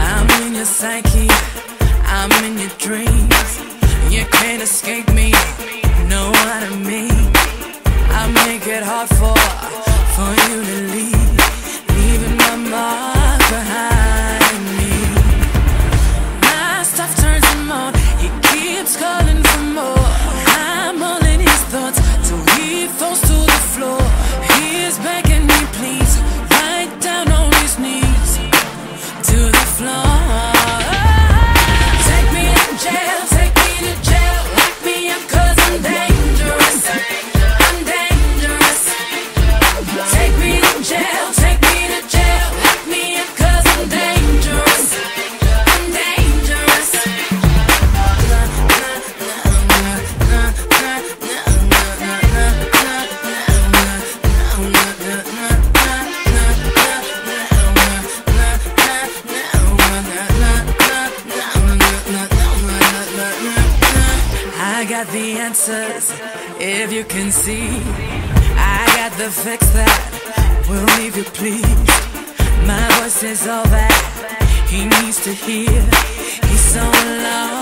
I'm in your psyche, I'm in your dreams. You can't escape me, You know what I mean. I make it hard for for you to got the answers, if you can see. I got the fix that will leave you pleased. My voice is all that he needs to hear. He's so alone.